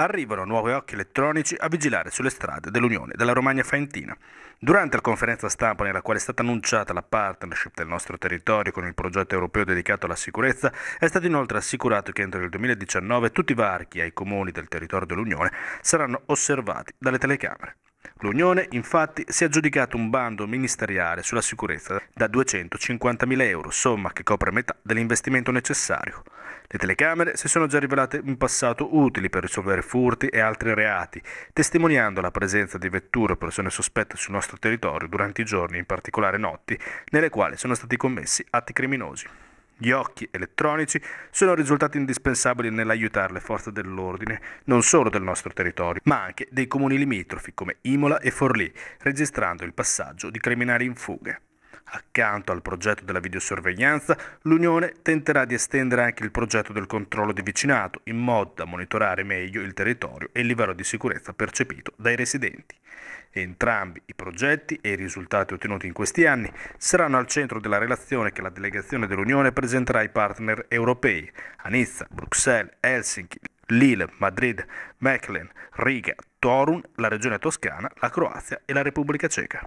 Arrivano nuovi occhi elettronici a vigilare sulle strade dell'Unione della Romagna Faentina. Durante la conferenza stampa nella quale è stata annunciata la partnership del nostro territorio con il progetto europeo dedicato alla sicurezza, è stato inoltre assicurato che entro il 2019 tutti i varchi ai comuni del territorio dell'Unione saranno osservati dalle telecamere. L'Unione infatti si è aggiudicato un bando ministeriale sulla sicurezza da 250.000 euro, somma che copre metà dell'investimento necessario. Le telecamere si sono già rivelate in passato utili per risolvere furti e altri reati, testimoniando la presenza di vetture o persone sospette sul nostro territorio durante i giorni, in particolare notti, nelle quali sono stati commessi atti criminosi. Gli occhi elettronici sono risultati indispensabili nell'aiutare le forze dell'ordine non solo del nostro territorio, ma anche dei comuni limitrofi come Imola e Forlì, registrando il passaggio di criminali in fuga. Accanto al progetto della videosorveglianza, l'Unione tenterà di estendere anche il progetto del controllo di vicinato, in modo da monitorare meglio il territorio e il livello di sicurezza percepito dai residenti. Entrambi i progetti e i risultati ottenuti in questi anni saranno al centro della relazione che la delegazione dell'Unione presenterà ai partner europei a Nizza, Bruxelles, Helsinki, Lille, Madrid, Mechelen, Riga, Torun, la regione toscana, la Croazia e la Repubblica Ceca.